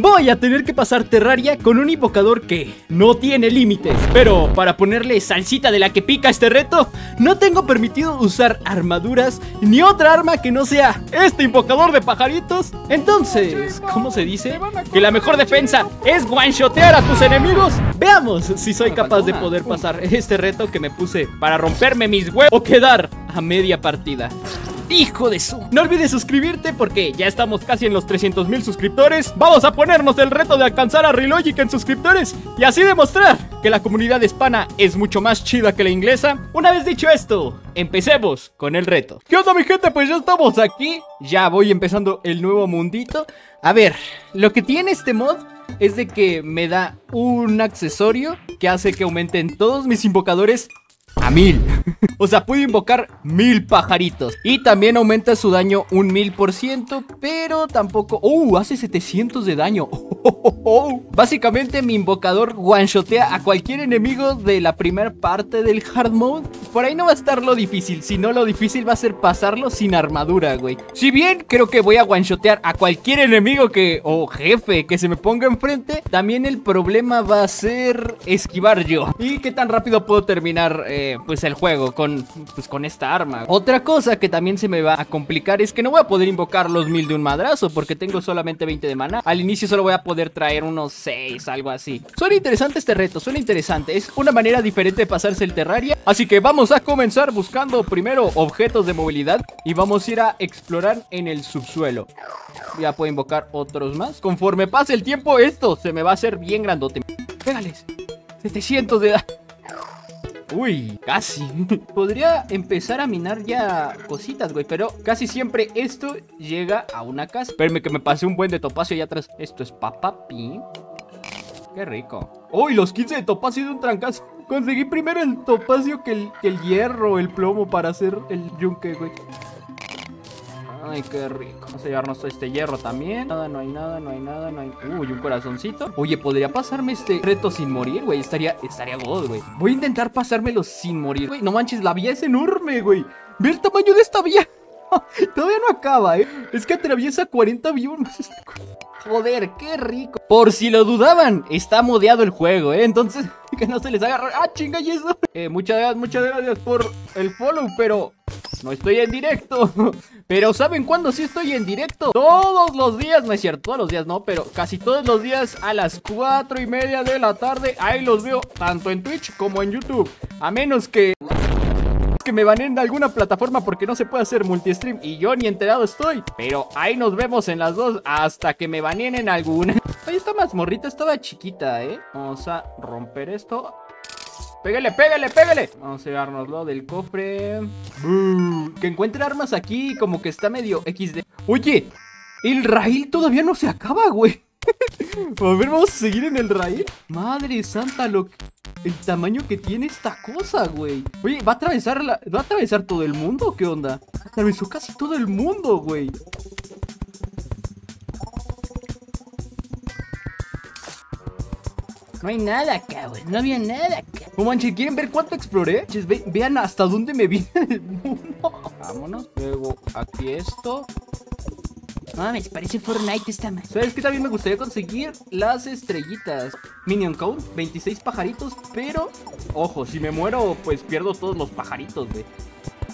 Voy a tener que pasar Terraria con un invocador que no tiene límites Pero para ponerle salsita de la que pica este reto No tengo permitido usar armaduras ni otra arma que no sea este invocador de pajaritos. Entonces, ¿cómo se dice? Que la mejor defensa es one-shotear a tus enemigos. Veamos si soy capaz de poder pasar este reto que me puse para romperme mis huevos O quedar a media partida Hijo de su. No olvides suscribirte porque ya estamos casi en los 300 mil suscriptores. Vamos a ponernos el reto de alcanzar a Relogic en suscriptores y así demostrar que la comunidad hispana es mucho más chida que la inglesa. Una vez dicho esto, empecemos con el reto. ¿Qué onda mi gente? Pues ya estamos aquí. Ya voy empezando el nuevo mundito. A ver, lo que tiene este mod es de que me da un accesorio que hace que aumenten todos mis invocadores mil. o sea, puede invocar mil pajaritos. Y también aumenta su daño un mil por ciento, pero tampoco... ¡Uh! Hace 700 de daño. Básicamente mi invocador one-shotea a cualquier enemigo de la primera parte del hard mode. Por ahí no va a estar lo difícil, sino lo difícil va a ser pasarlo sin armadura, güey. Si bien creo que voy a one-shotear a cualquier enemigo que... o jefe que se me ponga enfrente, también el problema va a ser esquivar yo. ¿Y qué tan rápido puedo terminar... Eh, pues el juego con, pues, con esta arma. Otra cosa que también se me va a complicar es que no voy a poder invocar los mil de un madrazo porque tengo solamente 20 de mana. Al inicio solo voy a poder traer unos 6, algo así. Suena interesante este reto, suena interesante. Es una manera diferente de pasarse el Terraria. Así que vamos a comenzar buscando primero objetos de movilidad y vamos a ir a explorar en el subsuelo. Ya puedo invocar otros más. Conforme pase el tiempo, esto se me va a hacer bien grandote. Pégales. 700 de edad. Uy, casi. Podría empezar a minar ya cositas, güey. Pero casi siempre esto llega a una casa. Espérame que me pase un buen de topacio allá atrás. Esto es papapi. Qué rico. Uy, los 15 de topacio de un trancazo. Conseguí primero el topacio que el, que el hierro, el plomo para hacer el yunque, güey. Ay, qué rico. Vamos a llevarnos este hierro también. Nada, no hay nada, no hay nada, no hay... Uy, un corazoncito. Oye, ¿podría pasarme este reto sin morir, güey? Estaría, estaría god, güey. Voy a intentar pasármelo sin morir. Güey, no manches, la vía es enorme, güey. Ve el tamaño de esta vía. Todavía no acaba, ¿eh? Es que atraviesa 40 biomas Joder, qué rico. Por si lo dudaban, está modeado el juego, ¿eh? Entonces, que no se les haga... ¡Ah, chinga y eso! Eh, muchas gracias, muchas gracias por el follow, pero... No estoy en directo. Pero ¿saben cuándo sí estoy en directo? Todos los días, no es cierto, todos los días no, pero casi todos los días a las 4 y media de la tarde. Ahí los veo tanto en Twitch como en YouTube. A menos que que me baneen de alguna plataforma porque no se puede hacer multistream y yo ni enterado estoy. Pero ahí nos vemos en las dos hasta que me baneen en alguna. Oye, esta mazmorrita estaba chiquita, ¿eh? Vamos a romper esto. Pégale, pégale, pégale. Vamos a llevárnoslo del cofre. Que encuentre armas aquí, como que está medio XD. Oye, el rail todavía no se acaba, güey. a ver, vamos a seguir en el rail. Madre santa, lo el tamaño que tiene esta cosa, güey. Oye, ¿va a atravesar la... ¿Va a atravesar todo el mundo qué onda? Atravesó casi todo el mundo, güey. No hay nada acá, güey. No había nada acá. No manches, ¿quieren ver cuánto exploré? vean hasta dónde me vine el mundo. Vámonos. Luego aquí esto. Mames, parece Fortnite esta man. ¿Sabes qué también me gustaría conseguir? Las estrellitas. Minion Count, 26 pajaritos, pero... Ojo, si me muero, pues pierdo todos los pajaritos, güey.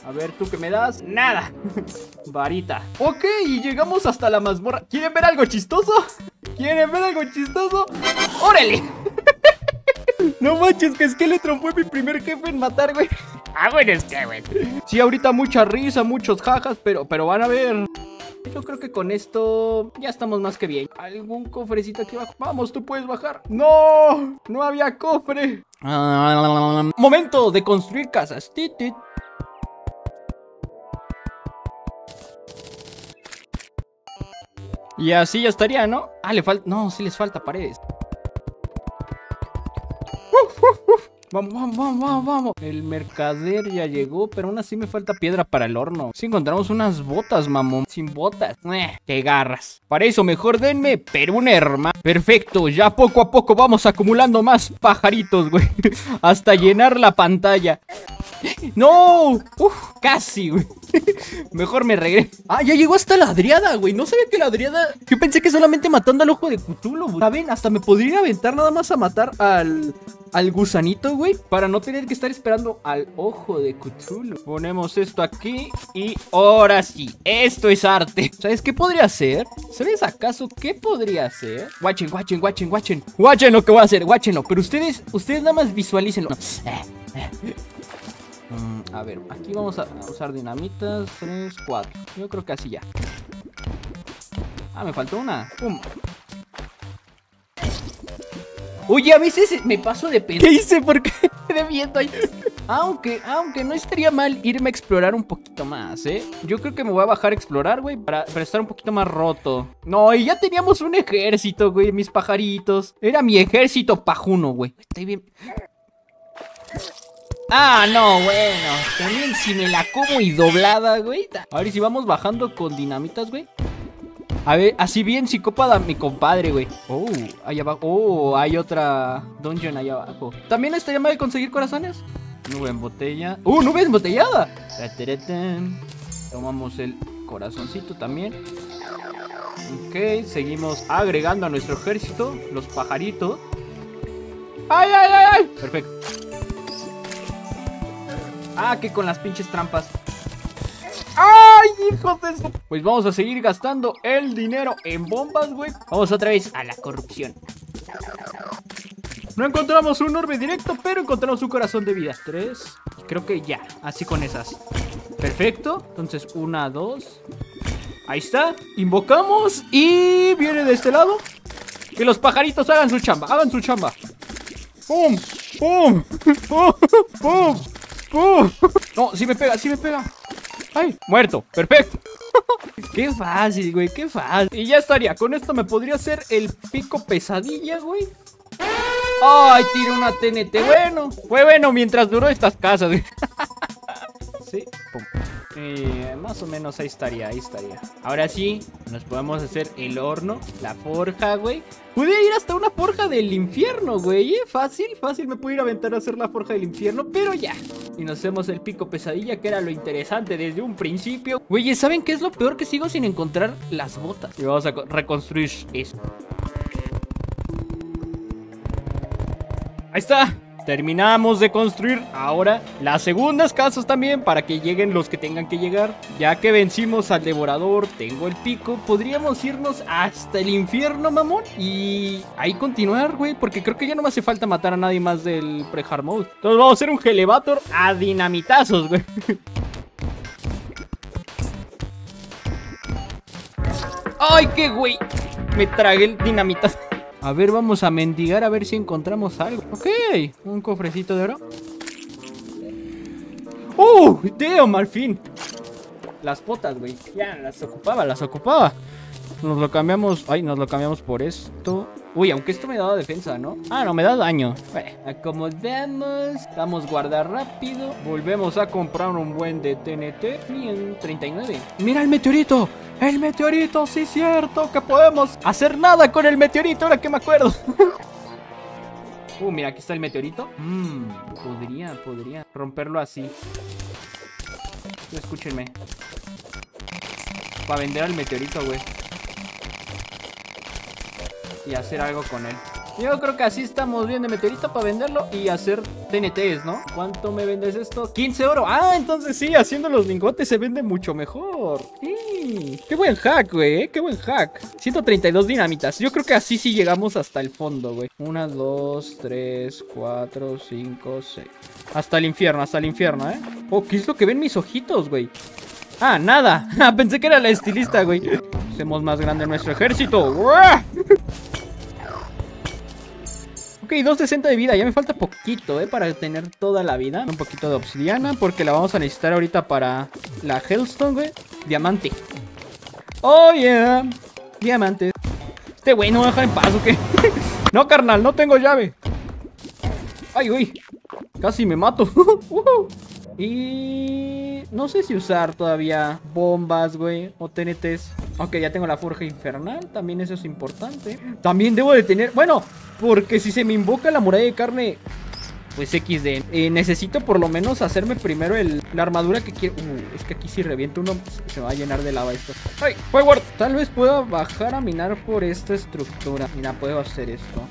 A ver, ¿tú qué me das? Nada. Varita. Ok, y llegamos hasta la mazmorra. ¿Quieren ver algo chistoso? ¿Quieren ver algo chistoso? ¡Órale! No manches, que Skeletron fue mi primer jefe en matar, güey. Ah, bueno, es que, güey. Sí, ahorita mucha risa, muchos jajas, pero, pero van a ver. Yo creo que con esto ya estamos más que bien. ¿Algún cofrecito aquí abajo? Vamos, tú puedes bajar. ¡No! ¡No había cofre! Momento de construir casas. Y así ya estaría, ¿no? Ah, le falta... No, sí les falta paredes. Vamos, vamos, vamos, vamos, vamos. El mercader ya llegó, pero aún así me falta piedra para el horno. Si encontramos unas botas, mamón. Sin botas. Eh, te garras. Para eso mejor denme, pero un herma. Perfecto, ya poco a poco vamos acumulando más pajaritos, güey. Hasta llenar la pantalla. ¡No! Uf, casi, güey. Mejor me regreso. Ah, ya llegó hasta la Adriada, güey. No sabía que la Adriada. Yo pensé que solamente matando al ojo de Cthulhu, güey. ¿Saben? Hasta me podría aventar nada más a matar al. Al gusanito, güey. Para no tener que estar esperando al ojo de Cthulhu. Ponemos esto aquí. Y ahora sí. Esto es arte. ¿Sabes qué podría ser? ¿Sabes acaso qué podría ser? Watchen, watchen, watchen, watchen. Watchen lo que voy a hacer. Watchenlo. Pero ustedes. Ustedes nada más visualícenlo. Mm, a ver, aquí vamos a usar dinamitas 3, 4 Yo creo que así ya Ah, me faltó una Pum. Oye, a veces me paso de pedo ¿Qué hice? ¿Por qué? De viento ahí aunque, aunque no estaría mal irme a explorar un poquito más, ¿eh? Yo creo que me voy a bajar a explorar, güey, para, para, estar un poquito más roto. No, y ya teníamos un ejército, güey, mis pajaritos. Era mi ejército pajuno, güey. Estoy bien... Ah, no, bueno. También si me la como y doblada, güey. A ver si vamos bajando con dinamitas, güey. A ver, así bien psicópata mi compadre, güey. Oh, ahí abajo. Oh, hay otra dungeon ahí abajo. ¿También estaría mal de conseguir corazones? Nube en botella. ¡Uh, nube embotellada! Tomamos el corazoncito también. Ok, seguimos agregando a nuestro ejército los pajaritos. ¡Ay, ay, ay, ay! Perfecto. Ah, que con las pinches trampas. ¡Ay, hijos de eso! Pues vamos a seguir gastando el dinero en bombas, güey. Vamos otra vez a la corrupción. No encontramos un orbe directo, pero encontramos un corazón de vida. Tres. Creo que ya. Así con esas. Perfecto. Entonces, una, dos. Ahí está. Invocamos. Y viene de este lado. Que los pajaritos hagan su chamba. Hagan su chamba. ¡Pum! ¡Pum! ¡Pum! ¡Pum! No, sí me pega, sí me pega. ¡Ay! Muerto. Perfecto. qué fácil, güey. Qué fácil. Y ya estaría. Con esto me podría hacer el pico pesadilla, güey. ¡Ay! Tiro una TNT. Bueno. Fue bueno mientras duró estas casas, güey. sí. Pum. Eh, más o menos ahí estaría, ahí estaría. Ahora sí, nos podemos hacer el horno, la forja, güey. Pude ir hasta una forja del infierno, güey. ¿eh? Fácil, fácil me pude ir a aventar a hacer la forja del infierno, pero ya. Y nos hacemos el pico pesadilla, que era lo interesante desde un principio. Güey, ¿saben qué es lo peor? Que sigo sin encontrar las botas. Y vamos a reconstruir esto. Ahí está. Terminamos de construir ahora las segundas casas también para que lleguen los que tengan que llegar. Ya que vencimos al devorador, tengo el pico, podríamos irnos hasta el infierno, mamón. Y ahí continuar, güey, porque creo que ya no me hace falta matar a nadie más del pre-hard mode. Entonces vamos a hacer un Gelevator a dinamitazos, güey. ¡Ay, qué güey! Me tragué el dinamitazo. A ver, vamos a mendigar a ver si encontramos algo. Ok, un cofrecito de oro. ¡Uh! ¡Damn! Al fin. Las potas, güey. Ya, las ocupaba, las ocupaba. Nos lo cambiamos. Ay, nos lo cambiamos por esto. Uy, aunque esto me da defensa, ¿no? Ah, no, me da daño. acomodamos. Vamos a guardar rápido. Volvemos a comprar un buen de TNT. Bien, 39. ¡Mira el meteorito! ¡El meteorito! Sí, cierto que podemos hacer nada con el meteorito, ahora que me acuerdo. uh, mira, aquí está el meteorito. Mmm, podría, podría romperlo así. Escúchenme. Para vender al meteorito, güey y hacer algo con él. Yo creo que así estamos bien de meteorito para venderlo y hacer TNTs, ¿no? ¿Cuánto me vendes esto? 15 oro. Ah, entonces sí, haciendo los lingotes se vende mucho mejor. qué buen hack, güey. ¿eh? Qué buen hack. 132 dinamitas. Yo creo que así sí llegamos hasta el fondo, güey. 1, 2, 3, 4, 5, 6. Hasta el infierno, hasta el infierno, ¿eh? Oh, ¿qué es lo que ven mis ojitos, güey? Ah, nada. Pensé que era la estilista, güey. Hacemos más grande nuestro ejército. Ok, 260 de vida, ya me falta poquito, ¿eh? Para tener toda la vida. Un poquito de obsidiana, porque la vamos a necesitar ahorita para la Hellstone, güey. Diamante. Oh, yeah. Diamante. Este güey no me deja en paz, ¿o qué? no, carnal, no tengo llave. Ay, uy. Casi me mato. Y... No sé si usar todavía bombas, güey, o TNTs. Aunque ya tengo la forja infernal, también eso es importante. También debo de tener... Bueno, porque si se me invoca la muralla de carne... pues XD. Eh, necesito por lo menos hacerme primero el, la armadura que quiero. Uh, es que aquí si reviento uno se va a llenar de lava esto. ¡Ay! ¡Forward! Tal vez pueda bajar a minar por esta estructura. Mira, puedo hacer esto.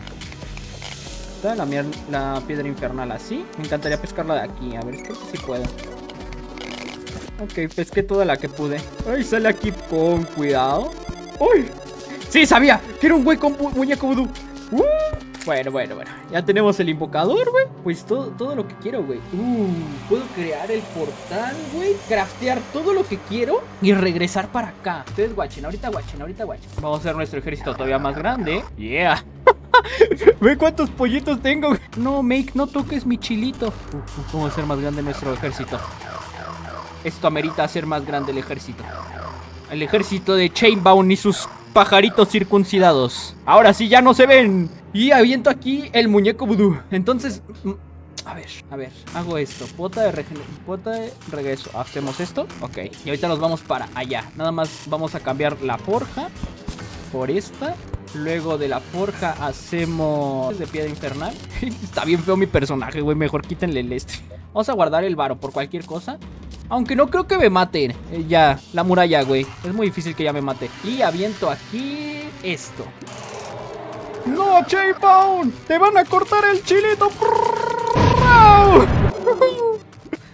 Está la, la piedra infernal así. Me encantaría pescarla de aquí. A ver, creo que sí puedo. Ok, pesqué toda la que pude. Ay, sale aquí con cuidado. ¡Uy! Sí, sabía que un güey con muñeco vudú. Uh. Bueno, bueno, bueno. Ya tenemos el invocador, güey. Pues todo, todo lo que quiero, güey. Uh, puedo crear el portal, güey. Craftear todo lo que quiero y regresar para acá. Ustedes guachen, ahorita guachen, ahorita guachen. Vamos a hacer nuestro ejército todavía más grande. Yeah. Ve cuántos pollitos tengo. No, Make, no toques mi chilito. Uh, ¿Cómo hacer más grande nuestro ejército? Esto amerita hacer más grande el ejército. El ejército de Chainbound y sus pajaritos circuncidados. Ahora sí ya no se ven. Y aviento aquí el muñeco vudú. Entonces, mm, a ver, a ver, hago esto. Pota de, Pota de regreso. Hacemos esto. Ok. Y ahorita nos vamos para allá. Nada más vamos a cambiar la forja por esta. Luego de la forja hacemos de piedra infernal. Está bien feo mi personaje, güey. Mejor quítenle el este. Vamos a guardar el varo por cualquier cosa. Aunque no creo que me maten. Eh, ya, la muralla, güey. Es muy difícil que ya me mate. Y aviento aquí esto. ¡No, J-Pound! ¡Te van a cortar el chilito!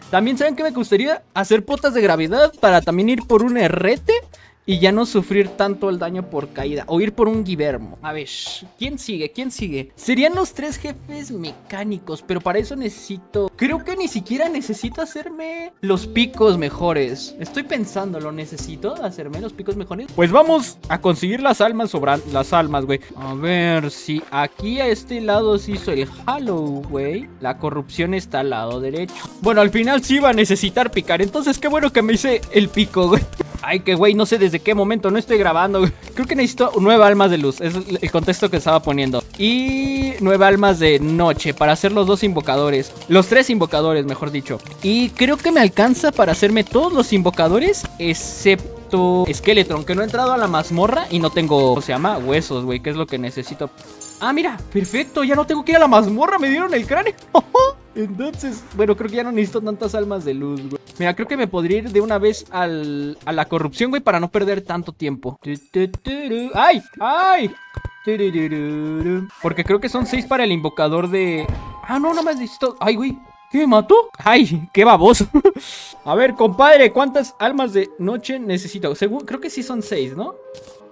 También saben que me gustaría hacer potas de gravedad para también ir por un errete y ya no sufrir tanto el daño por caída. O ir por un Givermo. A ver, ¿quién sigue? ¿Quién sigue? Serían los tres jefes mecánicos, pero para eso necesito... Creo que ni siquiera necesito hacerme los picos mejores. Estoy pensando, ¿lo necesito hacerme los picos mejores? Pues vamos a conseguir las almas sobran... Las almas, güey. A ver, si aquí a este lado se hizo el Hollow, güey. La corrupción está al lado derecho. Bueno, al final sí va a necesitar picar. Entonces, qué bueno que me hice el pico, güey. Ay, que güey, no sé desde qué momento, no estoy grabando. Creo que necesito nueve almas de luz, es el contexto que estaba poniendo. Y nueve almas de noche para hacer los dos invocadores. Los tres invocadores, mejor dicho. Y creo que me alcanza para hacerme todos los invocadores, excepto Skeleton, que no he entrado a la mazmorra y no tengo, ¿cómo se llama? Huesos, güey, que es lo que necesito. Ah, mira, perfecto, ya no tengo que ir a la mazmorra, me dieron el cráneo. Entonces, bueno, creo que ya no necesito tantas almas de luz, güey. Mira, creo que me podría ir de una vez al, a la corrupción, güey, para no perder tanto tiempo. ¡Ay! ¡Ay! Porque creo que son seis para el invocador de... Ah, no, no has visto. ¡Ay, güey! ¿Qué me mató? ¡Ay! ¡Qué baboso! a ver, compadre, ¿cuántas almas de noche necesito? Según, creo que sí son seis, ¿no?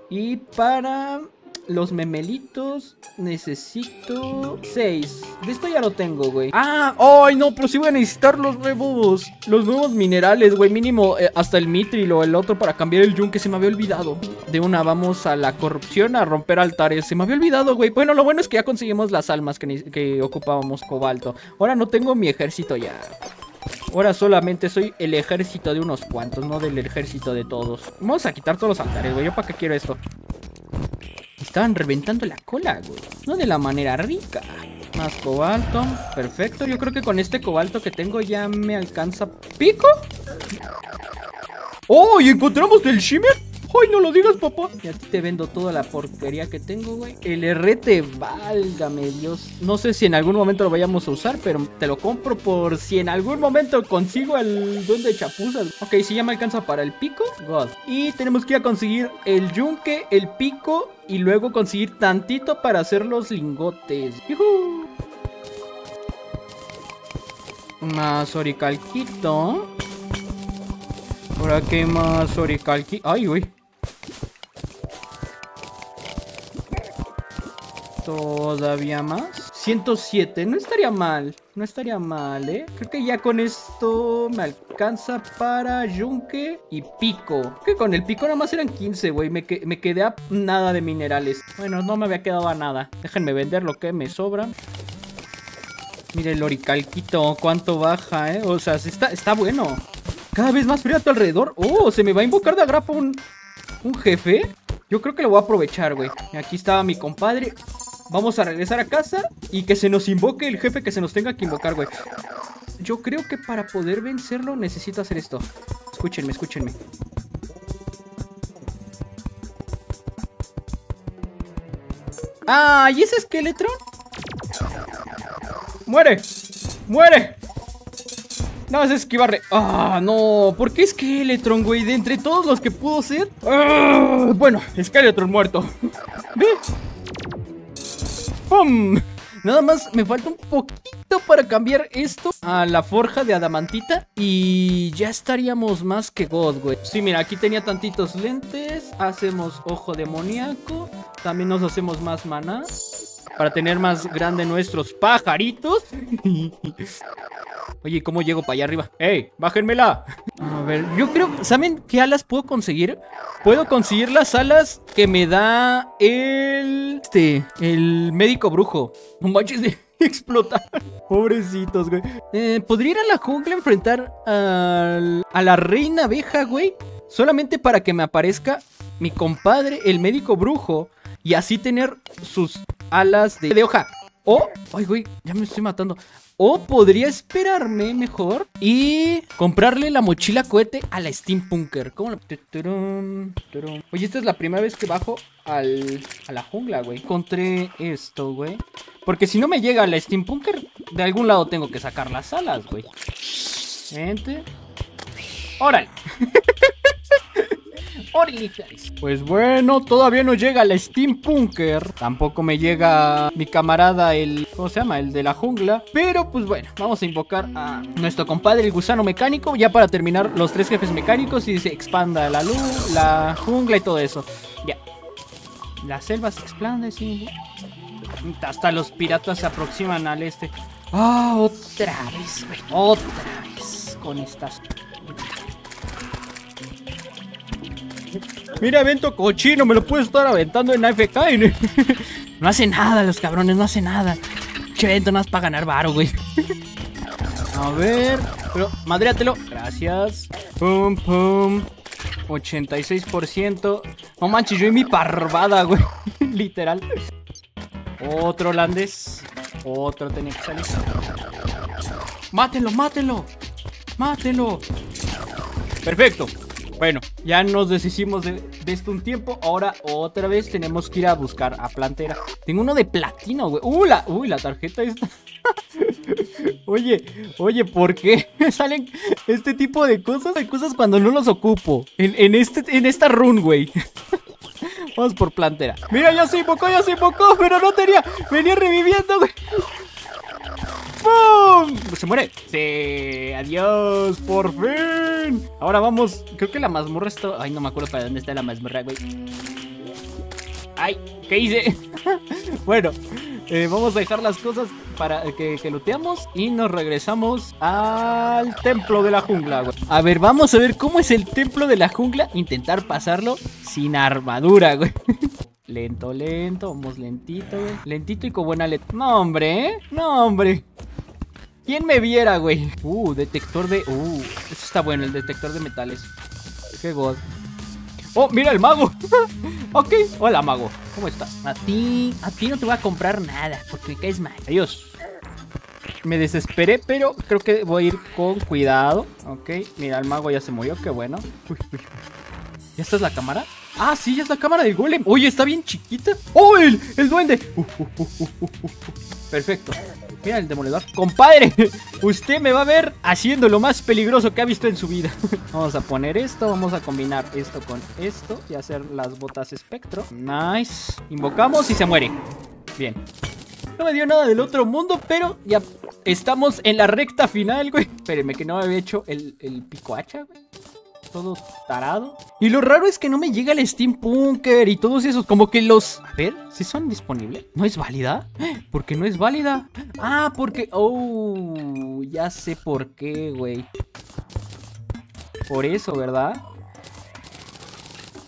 Y para los memelitos necesito 6. De esto ya lo tengo, güey. Ah, ay, no, pero sí voy a necesitar los nuevos, los nuevos minerales, güey. Mínimo eh, hasta el mitril o el otro para cambiar el yun que se me había olvidado. De una vamos a la corrupción, a romper altares. Se me había olvidado, güey. Bueno, lo bueno es que ya conseguimos las almas que, que ocupábamos cobalto. Ahora no tengo mi ejército ya. Ahora solamente soy el ejército de unos cuantos, no del ejército de todos. Vamos a quitar todos los altares, güey. ¿Yo para qué quiero esto? Estaban reventando la cola, güey. No de la manera rica. Más cobalto. Perfecto. Yo creo que con este cobalto que tengo ya me alcanza. ¿Pico? ¡Oh! ¿Y encontramos del shimmer? ¡Ay, no lo digas, papá! Y a ti te vendo toda la porquería que tengo, güey. El RT, válgame Dios. No sé si en algún momento lo vayamos a usar, pero te lo compro por si en algún momento consigo el don de chapuzas. Ok, si ya me alcanza para el pico, God. Y tenemos que ir a conseguir el yunque, el pico y luego conseguir tantito para hacer los lingotes. ¡Yuhu! Más oricalquito. Por aquí más oricalquito. Ay, güey. Todavía más. 107, no estaría mal No estaría mal, eh Creo que ya con esto me alcanza para yunque y pico. Que con el pico nada más eran 15, güey me, me, quedé a nada de minerales. Bueno, no me había quedado a nada Déjenme vender lo que me sobra. Mire el oricalquito, cuánto baja, eh O sea, está, está bueno. Cada vez más frío a tu alrededor. Oh, se me va a invocar de agrapa un, un jefe. Yo creo que lo voy a aprovechar, güey. Aquí estaba mi compadre. Vamos a regresar a casa y que se nos invoque el jefe que se nos tenga que invocar, güey. Yo creo que para poder vencerlo necesito hacer esto. Escúchenme, escúchenme. Ah, ¿y ese Skeletron? ¡Muere! ¡Muere! No, es esquivarle. Ah, no. ¿Por qué Skeletron, güey? De entre todos los que pudo ser. Ah, bueno, Skeletron muerto. Ve. ¡Pum! Nada más me falta un poquito para cambiar esto a la forja de adamantita y ya estaríamos más que God, güey. Sí, mira, aquí tenía tantitos lentes, hacemos ojo demoníaco, también nos hacemos más maná para tener más grande nuestros pajaritos. Oye, ¿cómo llego para allá arriba? ¡Ey! ¡Bájenmela! A ver, yo creo... ¿Saben qué alas puedo conseguir? Puedo conseguir las alas que me da el... Este... El médico brujo. No manches de explotar. Pobrecitos, güey. Eh, ¿Podría ir a la jungla a enfrentar al, a la reina abeja, güey? Solamente para que me aparezca mi compadre, el médico brujo. Y así tener sus alas de, de hoja. O... Ay, güey, ya me estoy matando. O podría esperarme mejor y comprarle la mochila cohete a la Steampunker. ¿Cómo. Oye, esta es la primera vez que bajo al, a la jungla, güey. Encontré esto, güey. Porque si no me llega la Steampunker, de algún lado tengo que sacar las alas, güey. Vente. ¡Órale! Pues bueno, todavía no llega la Steampunker. Tampoco me llega mi camarada, el. ¿Cómo se llama? El de la jungla. Pero pues bueno, vamos a invocar a nuestro compadre, el gusano mecánico. Ya para terminar los tres jefes mecánicos y se expanda la luz, la jungla y todo eso. Ya. La selva se expande, sí. Hasta los piratas se aproximan al este. Ah, otra vez, güey. Otra vez con estas. Mira, evento cochino, me lo puedo estar aventando en AFK. no hace nada, los cabrones, no hace nada. Che, evento no es para ganar varo, güey. A ver, pero madréatelo. Gracias. Pum, pum. 86%. No manches, yo y mi parvada, güey. Literal. Otro holandés. Otro tenía que salir. Mátelo, mátelo. Mátelo. Perfecto. Bueno, ya nos deshicimos de, esto un tiempo. Ahora otra vez tenemos que ir a buscar a Plantera. Tengo uno de platino, güey. Uy, la, uy, la tarjeta está... oye, oye, ¿por qué salen este tipo de cosas? Hay cosas cuando no los ocupo. En, este, en esta run, güey. Vamos por Plantera. Mira, ya se invocó, ya se invocó, pero no tenía... Venía reviviendo, güey. Se muere. Sí, adiós, por fin. Ahora vamos. Creo que la mazmorra está. Ay, no me acuerdo para dónde está la mazmorra, güey. Ay, ¿qué hice? bueno, eh, vamos a dejar las cosas para que, que looteamos y nos regresamos al templo de la jungla, güey. A ver, vamos a ver cómo es el templo de la jungla. Intentar pasarlo sin armadura, güey. Lento, lento, vamos lentito, güey. Lentito y con buena letra. No, hombre, ¿eh? No, hombre. ¿Quién me viera, güey? Uh, detector de... Uh, eso está bueno, el detector de metales. Qué god. Oh, mira el mago. ok, hola mago. ¿Cómo estás? A ti, a ti no te voy a comprar nada porque caes mal. Adiós. Me desesperé, pero creo que voy a ir con cuidado. Ok, mira, el mago ya se murió, qué bueno. Uy, uy. ¿Ya está la cámara? Ah, sí, ya es la cámara del golem. Oye, está bien chiquita. ¡Oh, el, el duende! Uh, uh, uh, Perfecto. Mira el demoledor. Compadre, usted me va a ver haciendo lo más peligroso que ha visto en su vida. vamos a poner esto, vamos a combinar esto con esto y hacer las botas espectro. Nice. Invocamos y se muere. Bien. No me dio nada del otro mundo, pero ya estamos en la recta final, güey. Espérenme que no me había hecho el, el pico hacha, güey todo tarado. Y lo raro es que no me llega el Steampunker y todos esos. Como que los... A ver, si son disponibles. ¿No es válida? ¿Por qué no es válida? Ah, porque... Oh, ya sé por qué, güey. Por eso, ¿verdad?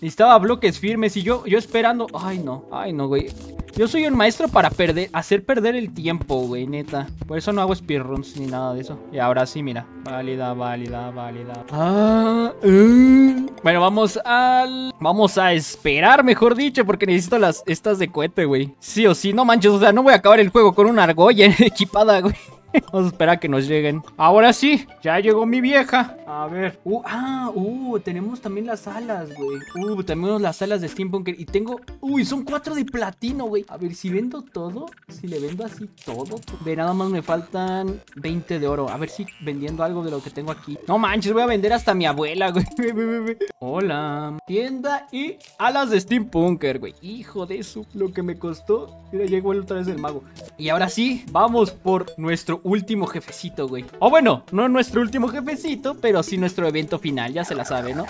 Necesitaba bloques firmes y yo, yo esperando... Ay, no. Ay, no, güey. Yo soy un maestro para perder, hacer perder el tiempo, güey, neta. Por eso no hago speedruns ni nada de eso. Y ahora sí, mira. Válida, válida, válida. Ah, uh. Bueno, vamos al... Vamos a esperar, mejor dicho, porque necesito las estas de cohete, güey. Sí o sí, no manches, o sea, no voy a acabar el juego con una argolla equipada, güey. Vamos a esperar a que nos lleguen. Ahora sí, ya llegó mi vieja. A ver. Uh, ah, uh, tenemos también las alas, güey. Uh, tenemos las alas de Steampunker. Y tengo. Uy, son cuatro de platino, güey. A ver, si vendo todo. Si le vendo así todo. Ve, nada más me faltan 20 de oro. A ver si vendiendo algo de lo que tengo aquí. No manches, voy a vender hasta mi abuela, güey. Hola. Tienda y alas de Steampunker, güey. Hijo de eso, lo que me costó. Mira, llegó otra vez el mago. Y ahora sí, vamos por nuestro último jefecito, güey. O bueno, no nuestro último jefecito, pero sí nuestro evento final, ya se la sabe, ¿no?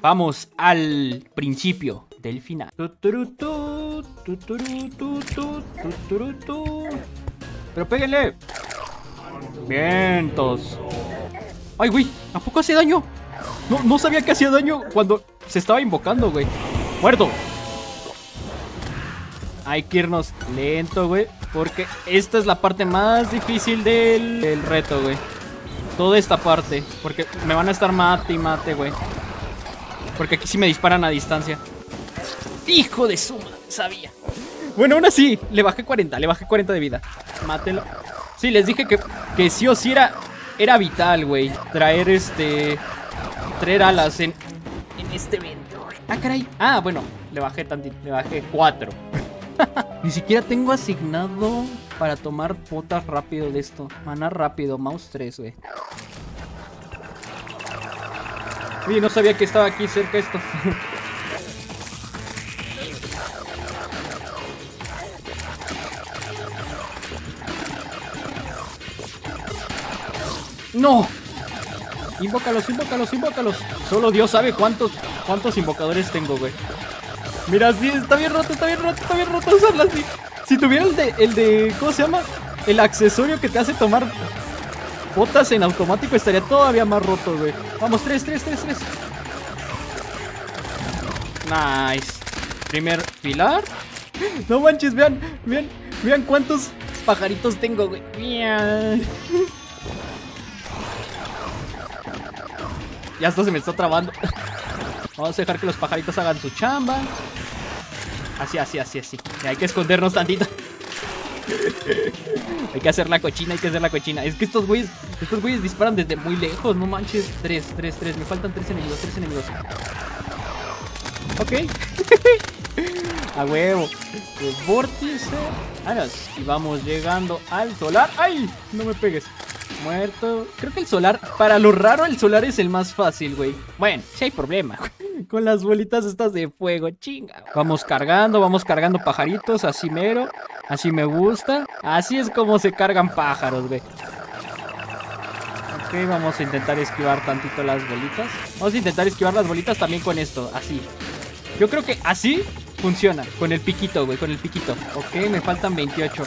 Vamos al principio del final. Pero péguenle. Vientos. Ay, güey, ¿a poco hace daño? No, no sabía que hacía daño cuando se estaba invocando, güey. Muerto. Hay que irnos lento, güey. Porque esta es la parte más difícil del, reto, güey. Toda esta parte. Porque me van a estar mate y mate, güey. Porque aquí sí me disparan a distancia. Hijo de suma, sabía. Bueno, aún así, le bajé 40, le bajé 40 de vida. Mátelo. Sí, les dije que, que sí o sí era, era vital, güey. Traer este... Traer alas en, en este evento. Ah, caray. Ah, bueno, le bajé tantito, le bajé 4. Ni siquiera tengo asignado para tomar potas rápido de esto. Mana rápido, mouse 3, güey. Oye, no sabía que estaba aquí cerca esto. ¡No! Invócalos, invócalos, invócalos. Solo Dios sabe cuántos, cuántos invocadores tengo, güey. Mira, sí, está bien roto, está bien roto, está bien roto usarla así. Si tuviera el de, el de, ¿cómo se llama? El accesorio que te hace tomar botas en automático estaría todavía más roto, güey. Vamos, tres, tres, tres, tres. Nice. Primer pilar. No manches, vean, vean, vean cuántos pajaritos tengo, güey. Ya esto se me está trabando. Vamos a dejar que los pajaritos hagan su chamba. Así, así, así, así. hay que escondernos tantito. hay que hacer la cochina, hay que hacer la cochina. Es que estos güeyes, estos güeyes disparan desde muy lejos, no manches. Tres, tres, tres. Me faltan tres enemigos, tres enemigos. Ok. A huevo. El vórtice. Y vamos llegando al solar. ¡Ay! No me pegues. Muerto. Creo que el solar, para lo raro, el solar es el más fácil, güey. Bueno, si hay problema. Con las bolitas estas de fuego, chinga. Vamos cargando, vamos cargando pajaritos, así mero. Así me gusta. Así es como se cargan pájaros, güey. Ok, vamos a intentar esquivar tantito las bolitas. Vamos a intentar esquivar las bolitas también con esto, así. Yo creo que así funciona, con el piquito, güey, con el piquito. Ok, me faltan 28.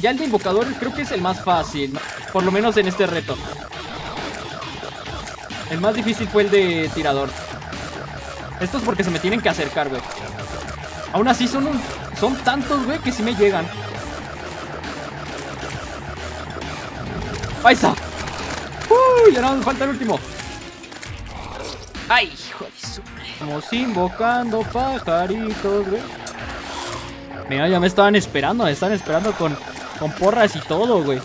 Ya el de invocador creo que es el más fácil, por lo menos en este reto. El más difícil fue el de tirador. Esto es porque se me tienen que acercar, güey. Aún así son son tantos, güey, que sí me llegan. ¡Ahí está! ¡Uy! Ya no me falta el último. ¡Ay, hijo de su Vamos invocando pajaritos, güey. Mira, ya me estaban esperando, me estaban esperando con con porras y todo, güey.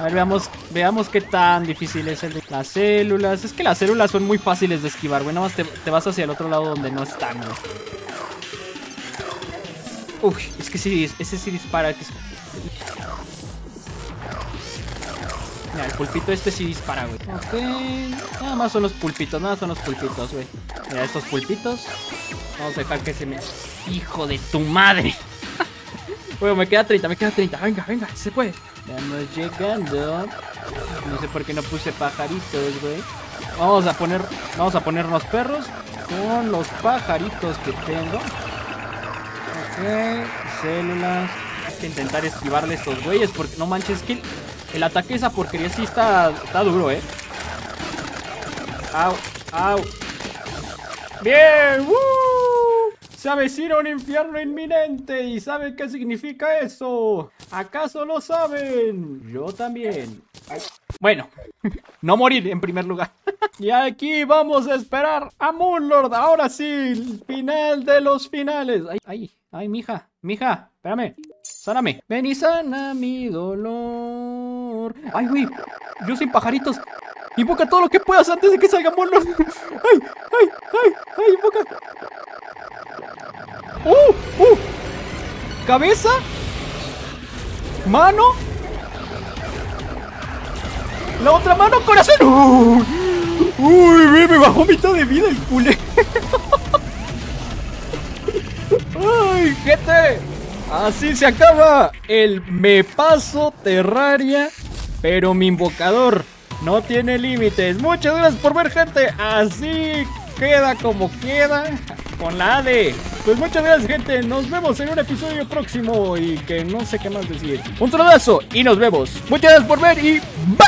A ver, veamos, veamos qué tan difícil es el de las células. Es que las células son muy fáciles de esquivar, güey. Nada más te, vas hacia el otro lado donde no están, güey. Uy, es que sí, ese sí dispara. Mira, el pulpito este sí dispara, güey. Ok. Nada más son los pulpitos, nada más son los pulpitos, güey. Mira, estos pulpitos. Vamos a dejar que se me... ¡Hijo de tu madre! Bueno, me queda 30, me queda 30. Venga, venga, se puede. Vamos llegando. No sé por qué no puse pajaritos, güey. Vamos a poner, vamos a ponernos perros con los pajaritos que tengo. Ok, células. Hay que intentar esquivarle estos güeyes porque no manches que el, ataque esa porquería sí está, está duro, eh. Au, au. Bien, ¡Woo! Se avecina un infierno inminente y ¿saben qué significa eso? ¿Acaso lo saben? Yo también. Bueno, no morir en primer lugar. y aquí vamos a esperar a Moonlord. Ahora sí, el final de los finales. Ay, ay, ay, mija, mija, espérame. Sáname. Ven y sana mi dolor. Ay, güey. Yo sin pajaritos. Invoca todo lo que puedas antes de que salgan monos. Ay, ay, ay, ay, invoca. ¡Uh! ¡Uh! Cabeza. Mano. La otra mano, corazón. Uy, uy me, bajó mitad de vida el culé. ¡Ay, gente! Así se acaba el me paso Terraria, pero mi invocador no tiene límites. Muchas gracias por ver, gente. Así queda como queda con la AD. Pues muchas gracias, gente. Nos vemos en un episodio próximo y que no sé qué más decir. Un saludazo y nos vemos. Muchas gracias por ver y bye.